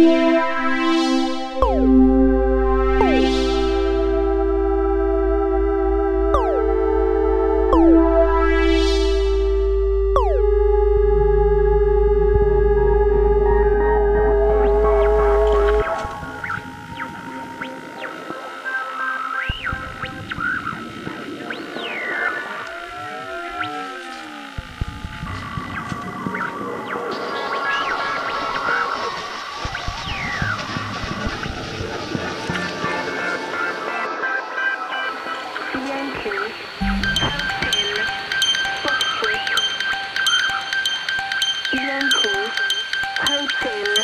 Yeah. Hotel. Hotel.